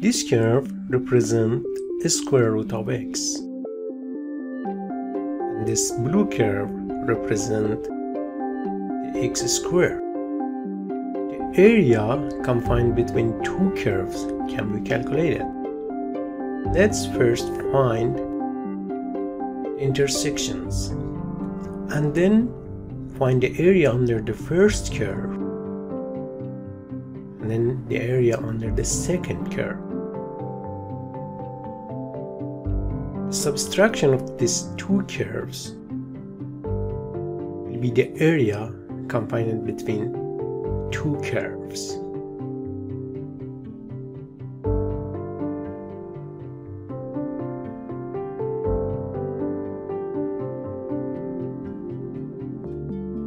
This curve represents a square root of x. And this blue curve represents the x square. The area confined between two curves can be calculated. Let's first find intersections and then find the area under the first curve and then the area under the second curve. Subtraction of these two curves will be the area combined between two curves.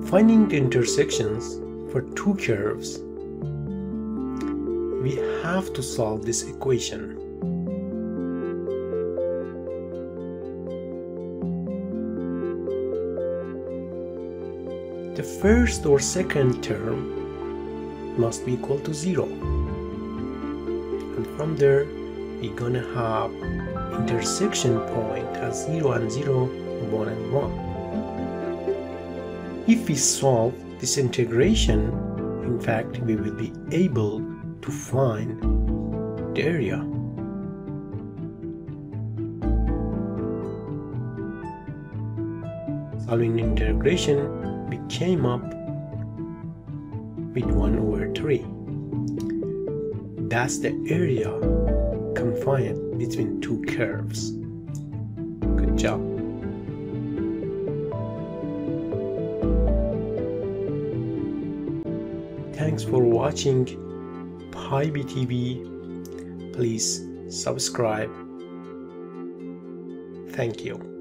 Finding the intersections for two curves, we have to solve this equation. The first or second term must be equal to 0. And from there, we're gonna have intersection point as 0 and 0, 1 and 1. If we solve this integration, in fact, we will be able to find the area. Solving integration, we came up with 1 over 3. That's the area confined between two curves. Good job. Thanks for watching PyBee TV. Please subscribe. Thank you.